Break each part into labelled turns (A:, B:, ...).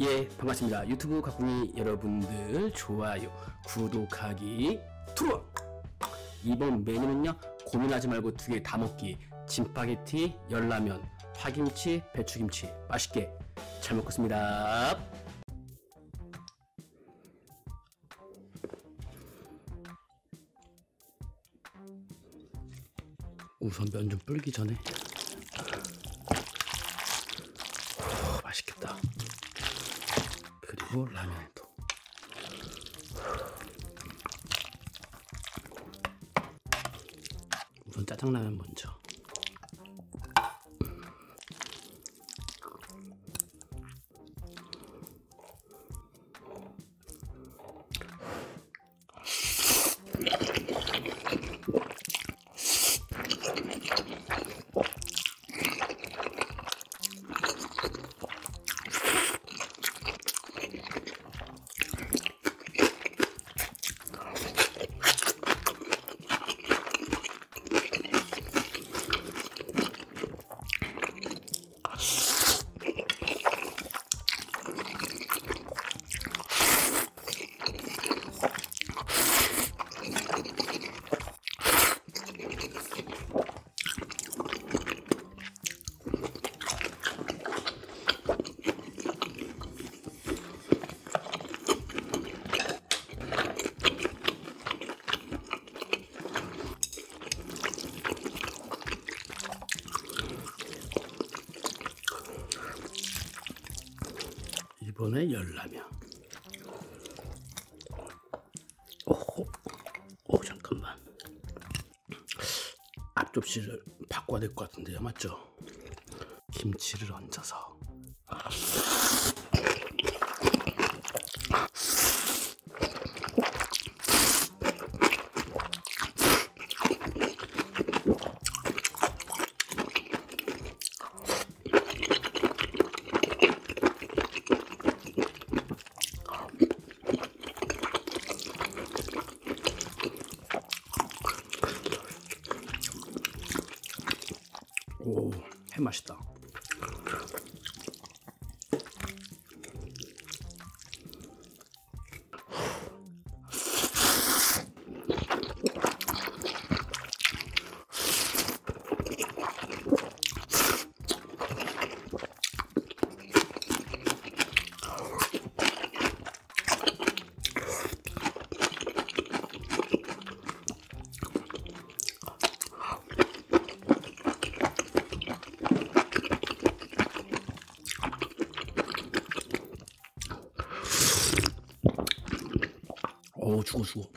A: 예, 반갑습니다. 유튜브 가꾸이 여러분들 좋아요, 구독하기 투어. 이번 메뉴는요 고민하지 말고 두 개 다 먹기. 진파게티, 열라면, 파김치, 배추김치 맛있게 잘 먹겠습니다. 우선 면 좀 불기 전에 그리고 라면도. 우선 짜장라면 먼저 이번에 열라면 오호 오 잠깐만. 앞접시를 바꿔야 될 것 같은데요 맞죠? 김치를 얹어서 오, 해 맛있 다. 오, 죽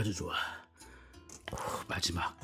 A: 아주 좋아. 오, 마지막.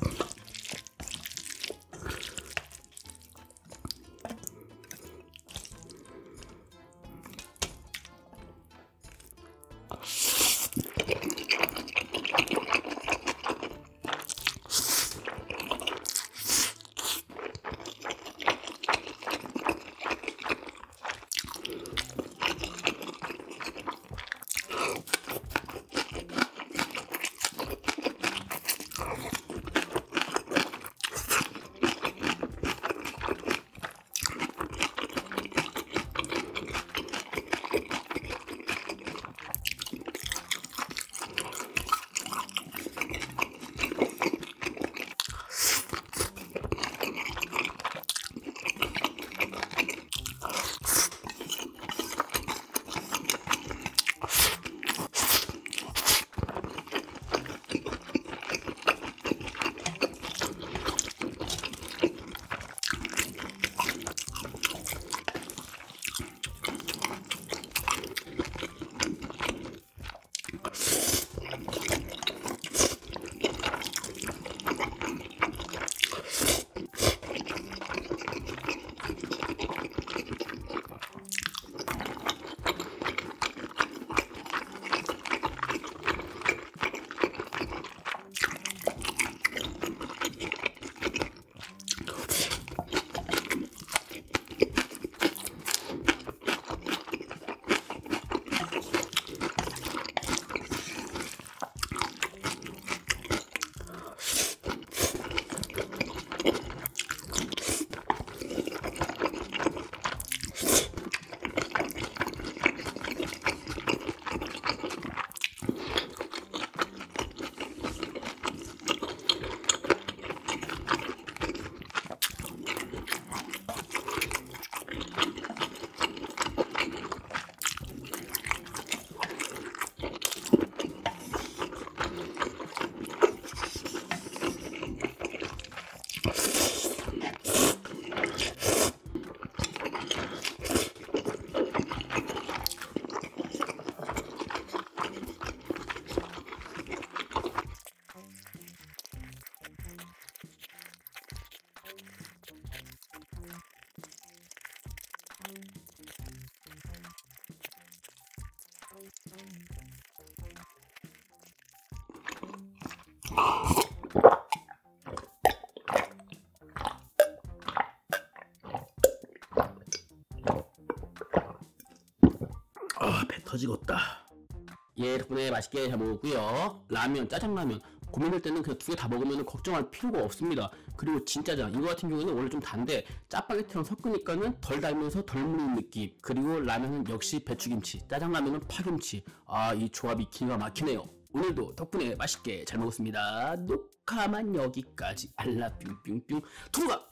A: 배 터지겠다. 예, 덕분에 맛있게 잘 먹었고요. 라면, 짜장라면 고민될 때는 그냥 두 개 다 먹으면 걱정할 필요가 없습니다. 그리고 진짜장 이거 같은 경우는 원래 좀 단데 짜파게티랑 섞으니까는 덜 달면서 덜 무는 느낌. 그리고 라면은 역시 배추김치, 짜장라면은 파김치. 아, 이 조합이 기가 막히네요. 오늘도 덕분에 맛있게 잘 먹었습니다. 녹화만 여기까지. 알라 뿅뿅뿅. 투가